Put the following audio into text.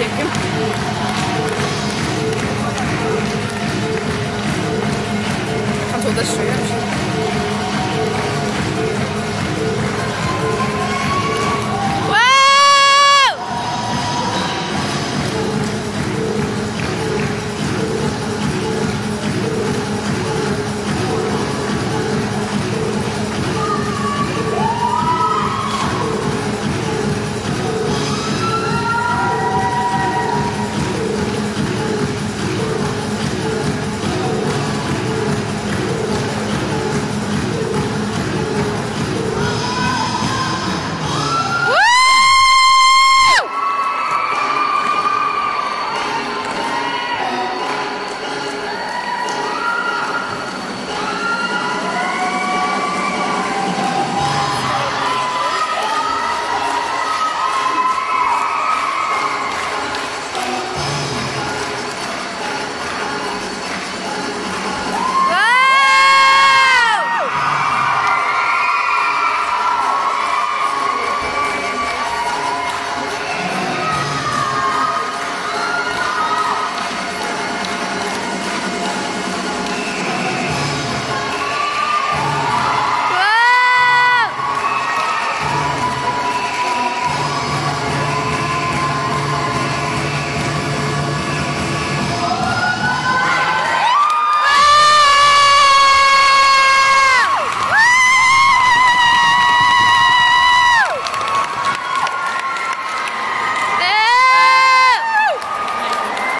kjøkken. Jeg kan tro det sjøl.